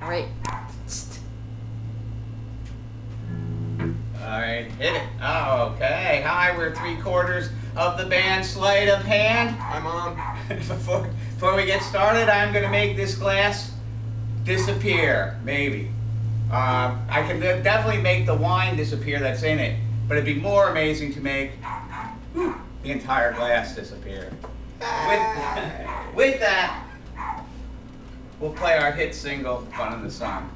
All right. All right, hit it. Oh, okay. Hi, we're three quarters of the band Sleight of Hand. Hi, Mom. before, before we get started, I'm going to make this glass disappear, maybe. Uh, I can definitely make the wine disappear that's in it, but it'd be more amazing to make whew, the entire glass disappear. With, with that, we'll play our hit single, Fun in the Sun.